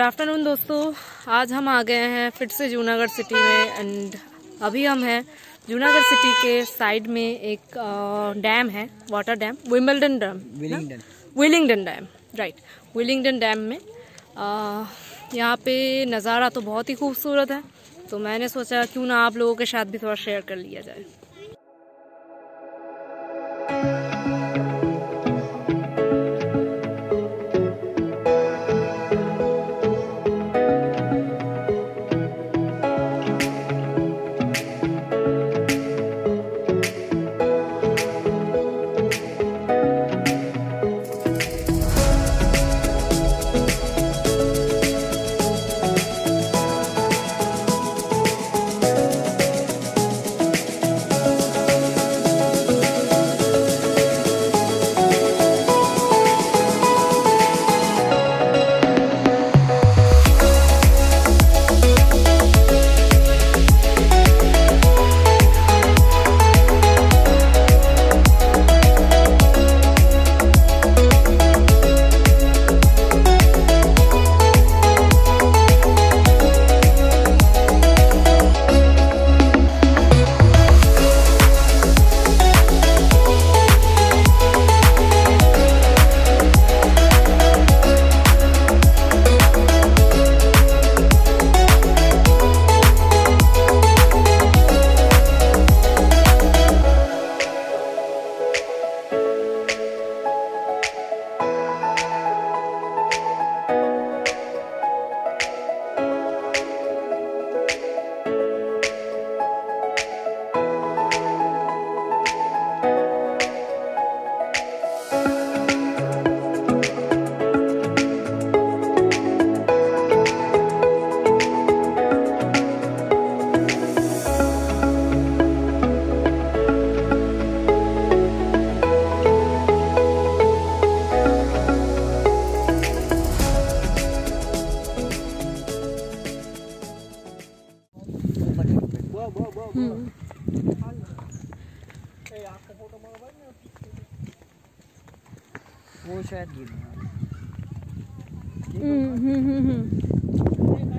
Good afternoon दोस्तों। आज हम आ गए हैं फिर से जूनागढ़ सिटी में एंड अभी हम हैं जूनागढ़ सिटी के साइड में एक डैम है water dam Wimbledon dam Willingdon Willingdon dam right Willingdon dam में यहाँ पे नज़ारा तो बहुत ही खूबसूरत है तो मैंने सोचा क्यों ना आप लोगों के साथ भी थोड़ा शेयर कर लिया जाए। वो शायद गिर। हम्म, हम्म, हम्म।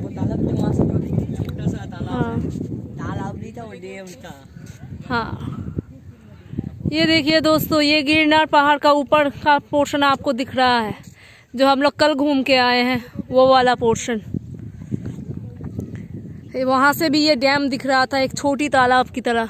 वो तालाब तो वहाँ से छोटा सा तालाब हाँ। तालाब नहीं था वो डैम था हाँ ये देखिए दोस्तों ये गिरनार पहाड़ का ऊपर का पोर्शन आपको दिख रहा है जो हम लोग कल घूम के आए हैं वो वाला पोर्शन वहाँ से भी ये डैम दिख रहा था एक छोटी तालाब की तरह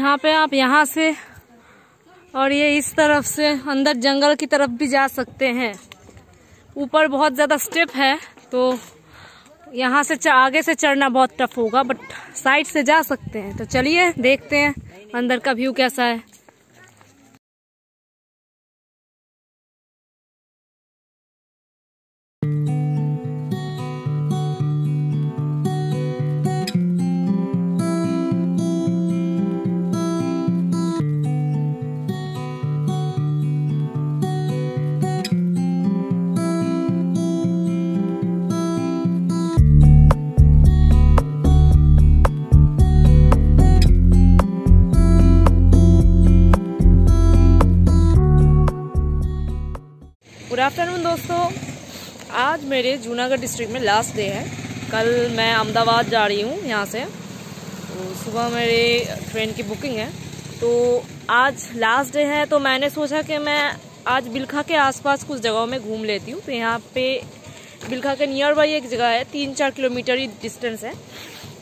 यहाँ पे आप यहाँ से और ये इस तरफ़ से अंदर जंगल की तरफ़ भी जा सकते हैं। ऊपर बहुत ज़्यादा स्टेप है तो यहाँ से आगे से चढ़ना बहुत टफ होगा बट साइड से जा सकते हैं। तो चलिए देखते हैं अंदर का व्यू कैसा है। गुड आफ्टरनून दोस्तों। आज मेरे जूनागढ़ डिस्ट्रिक्ट में लास्ट डे है। कल मैं अहमदाबाद जा रही हूँ यहाँ से। तो सुबह मेरे ट्रेन की बुकिंग है। तो आज लास्ट डे है तो मैंने सोचा कि मैं आज बिलखा के आसपास कुछ जगहों में घूम लेती हूँ। तो यहाँ पे बिलखा के नियर बाई एक जगह है तीन चार किलोमीटर ही डिस्टेंस है।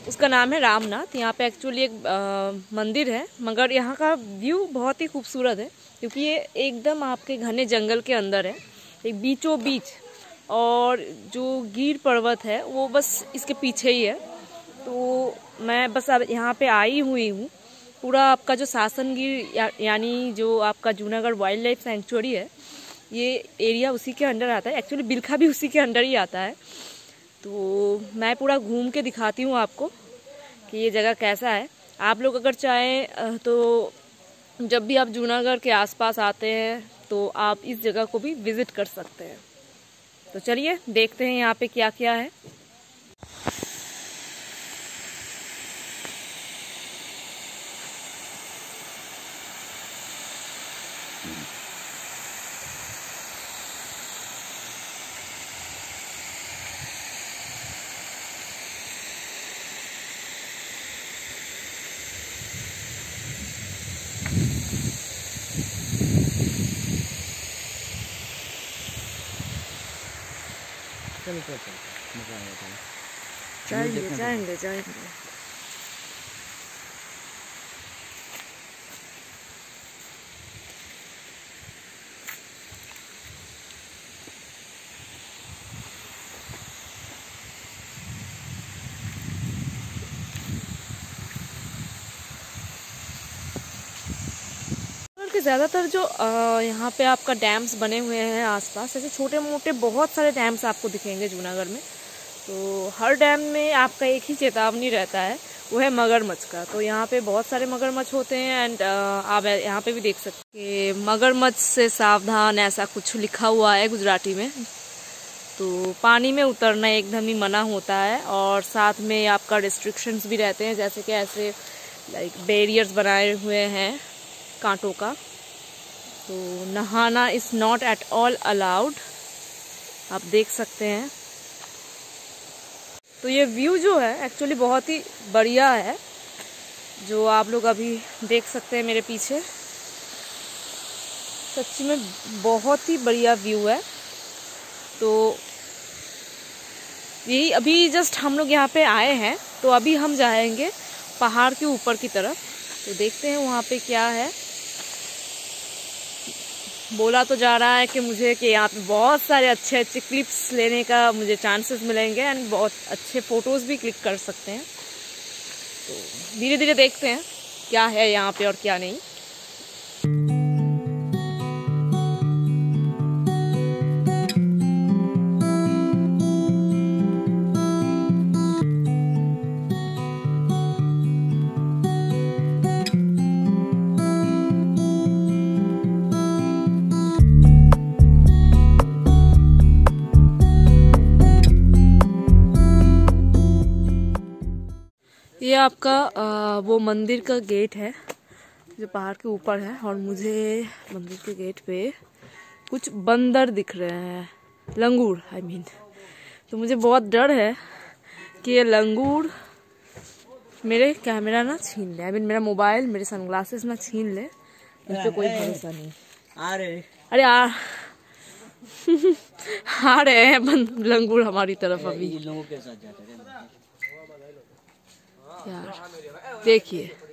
उसका नाम है रामनाथ। यहाँ पे एक्चुअली एक आ, मंदिर है। मगर यहाँ का व्यू बहुत ही खूबसूरत है क्योंकि ये एकदम आपके घने जंगल के अंदर है। एक बीचों बीच और जो गिर पर्वत है वो बस इसके पीछे ही है। तो मैं बस अब यहाँ पे आई हुई हूँ। पूरा आपका जो सासन गिर या, यानी जो आपका जूनागढ़ वाइल्ड लाइफ सेंचुरी है ये एरिया उसी के अंडर आता है। एक्चुअली बिलखा भी उसी के अंडर ही आता है। तो मैं पूरा घूम के दिखाती हूँ आपको कि ये जगह कैसा है। आप लोग अगर चाहें तो जब भी आप जूनागढ़ के आसपास आते हैं तो आप इस जगह को भी विज़िट कर सकते हैं। तो चलिए, देखते हैं यहाँ पे क्या क्या है। 加一个加一个加一个 के ज़्यादातर जो यहाँ पे आपका डैम्स बने हुए हैं आसपास, ऐसे छोटे मोटे बहुत सारे डैम्स आपको दिखेंगे जूनागढ़ में। तो हर डैम में आपका एक ही चेतावनी रहता है, वो है मगरमच्छ का। तो यहाँ पे बहुत सारे मगरमच्छ होते हैं एंड आप यहाँ पे भी देख सकते हैं कि मगरमच्छ से सावधान ऐसा कुछ लिखा हुआ है गुजराती में। तो पानी में उतरना एकदम ही मना होता है और साथ में आपका रिस्ट्रिक्शंस भी रहते हैं, जैसे कि ऐसे लाइक बैरियर्स बनाए हुए हैं कांटों का। तो नहाना is not at all allowed आप देख सकते हैं। तो ये व्यू जो है एक्चुअली बहुत ही बढ़िया है, जो आप लोग अभी देख सकते हैं मेरे पीछे। सच्ची में बहुत ही बढ़िया व्यू है। तो यही अभी जस्ट हम लोग यहाँ पे आए हैं तो अभी हम जाएँगे पहाड़ के ऊपर की तरफ़। तो देखते हैं वहाँ पे क्या है। बोला तो जा रहा है कि मुझे कि यहाँ पे बहुत सारे अच्छे अच्छे क्लिप्स लेने का मुझे चांसेस मिलेंगे एंड बहुत अच्छे फ़ोटोज़ भी क्लिक कर सकते हैं। तो धीरे धीरे देखते हैं क्या है यहाँ पे और क्या नहीं। ये आपका आ, वो मंदिर का गेट है जो पहाड़ के ऊपर है और मुझे मंदिर के गेट पे कुछ बंदर दिख रहे हैं लंगूर आई I मीन mean. तो मुझे बहुत डर है कि ये लंगूर मेरे कैमरा ना छीन ले। आई I मीन mean, मेरा मोबाइल मेरे सनग्लासेस ना छीन ले। पे कोई भरोसा नहीं। आ रहे। अरे आ आ रहे हैं लंगूर हमारी तरफ़ अभी। लोगों के साथ जाते हैं। यार देखिए दोस्तों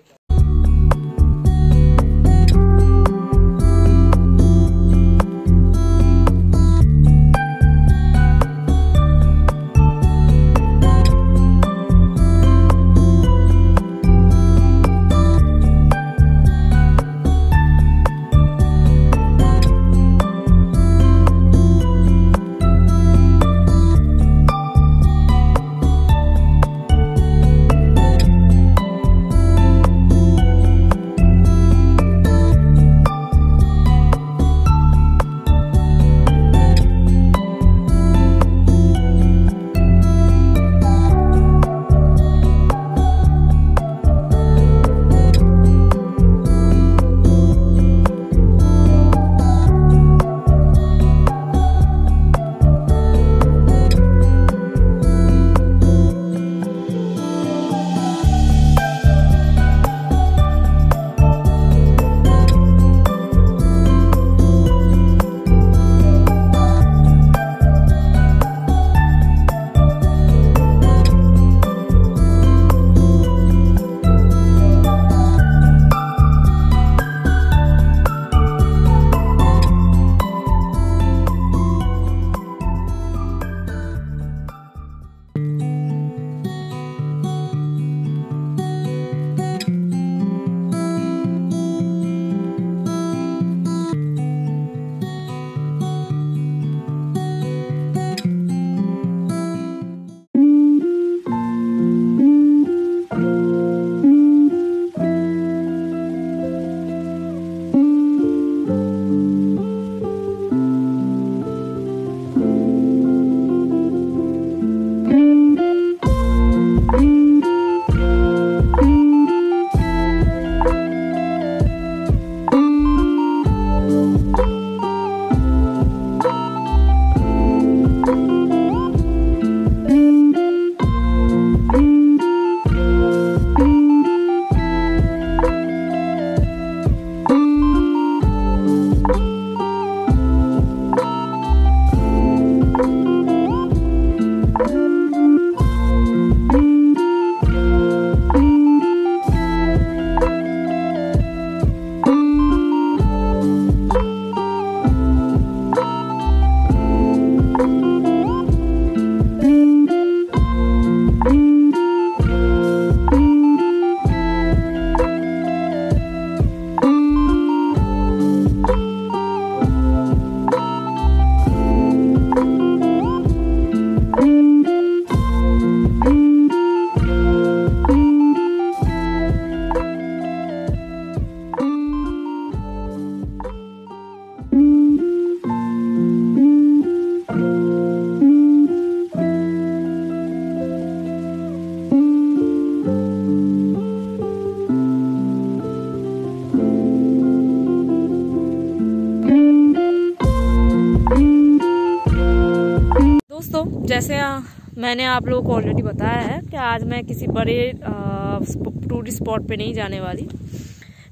मैंने आप लोगों को ऑलरेडी बताया है कि आज मैं किसी बड़े टूरिस्ट स्पॉट पे नहीं जाने वाली।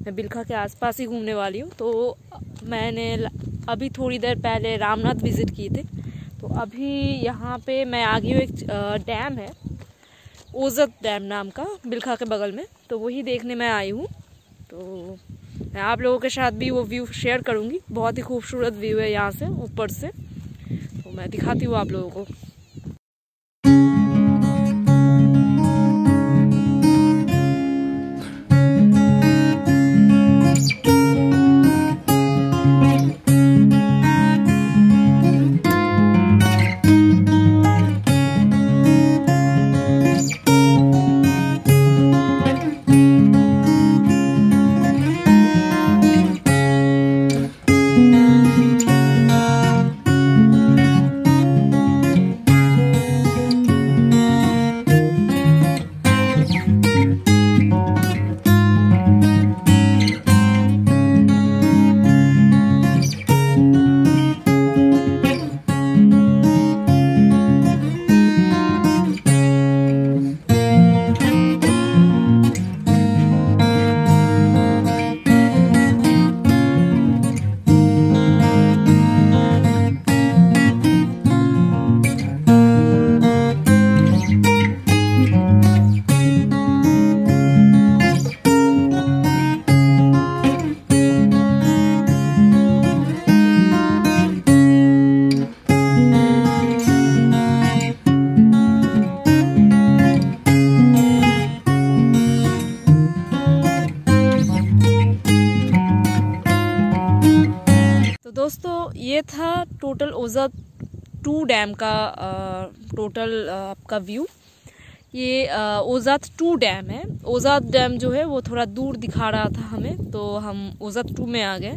मैं बिलखा के आसपास ही घूमने वाली हूँ। तो मैंने अभी थोड़ी देर पहले रामनाथ विज़िट किए थे। तो अभी यहाँ पे मैं आ गई हूँ, एक डैम है। ओजत डैम नाम का, बिलखा के बगल में। तो वही देखने मैं आई हूँ। तो मैं आप लोगों के साथ भी वो व्यू शेयर करूँगी। बहुत ही खूबसूरत व्यू है यहाँ से, ऊपर से। तो मैं दिखाती हूँ आप लोगों को। डैम का टोटल आपका व्यू ये ओज़ात टू डैम है। ओज़ात डैम जो है, वो थोड़ा दूर दिखा रहा था हमें तो हम ओज़ात टू में आ गए।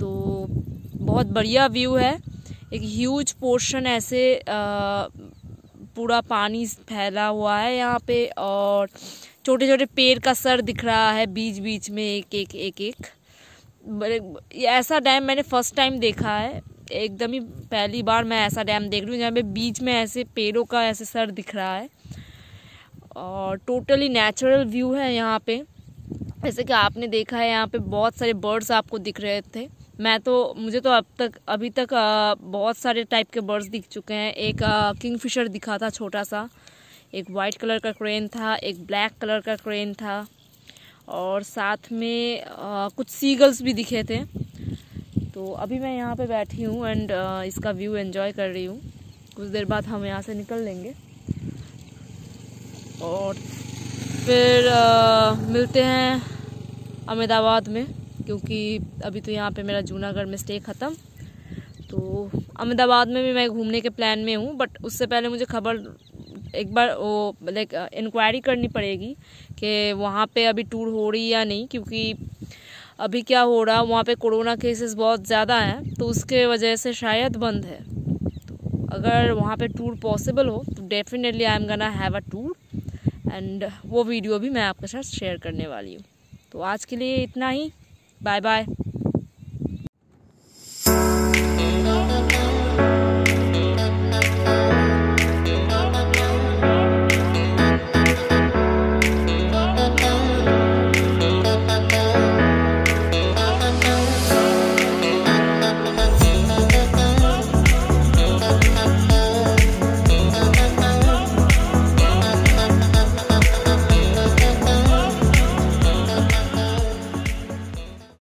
तो बहुत बढ़िया व्यू है। एक ह्यूज पोर्शन ऐसे पूरा पानी फैला हुआ है यहाँ पे, और छोटे छोटे पेड़ का सर दिख रहा है बीच बीच में एक एक एक एक ऐसा डैम मैंने फ़र्स्ट टाइम देखा है। एकदम ही पहली बार मैं ऐसा डैम देख रही हूँ जहाँ पे बीच में ऐसे पेड़ों का ऐसे सर दिख रहा है। और टोटली नेचुरल व्यू है यहाँ पे। जैसे कि आपने देखा है यहाँ पे बहुत सारे बर्ड्स आपको दिख रहे थे। मैं तो मुझे तो अब तक अभी तक बहुत सारे टाइप के बर्ड्स दिख चुके हैं। एक किंगफिशर दिखा था छोटा सा। एक वाइट कलर का क्रेन था एक ब्लैक कलर का क्रेन था। और साथ में आ, कुछ सीगल्स भी दिखे थे। तो अभी मैं यहाँ पे बैठी हूँ एंड इसका व्यू एंजॉय कर रही हूँ। कुछ देर बाद हम यहाँ से निकल लेंगे। और फिर आ, मिलते हैं अहमदाबाद में क्योंकि अभी तो यहाँ पे मेरा जूनागढ़ में स्टे ख़त्म। तो अहमदाबाद में भी मैं घूमने के प्लान में हूँ बट उससे पहले मुझे खबर एक बार वो लाइक इंक्वायरी करनी पड़ेगी कि वहाँ पे अभी टूर हो रही या नहीं क्योंकि अभी क्या हो रहा है वहाँ पे कोरोना केसेस बहुत ज़्यादा हैं तो उसके वजह से शायद बंद है। तो अगर वहाँ पे टूर पॉसिबल हो तो definitely I am gonna have a tour and वो वीडियो भी मैं आपके साथ शेयर करने वाली हूँ। तो आज के लिए इतना ही। Bye bye